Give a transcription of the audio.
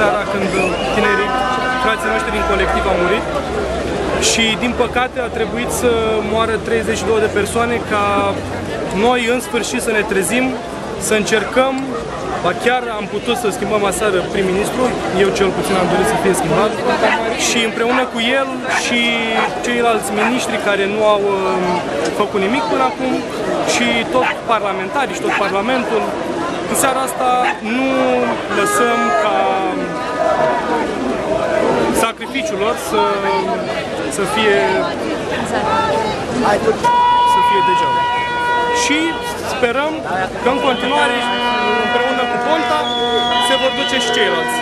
seara când tinerii, frații noștri din colectiv au murit și din păcate a trebuit să moară 32 de persoane ca noi în sfârșit să ne trezim, să încercăm. Ba chiar am putut să schimbăm aseară prim-ministru, eu cel puțin am dorit să fie schimbat. Și împreună cu el și ceilalți miniștri care nu au um, făcut nimic până acum și tot parlamentarii și tot Parlamentul, în seara asta nu lor să, să fie să fie degeaba. Și sperăm că în continuare, împreună cu Ponta, se vor duce și ceilalți.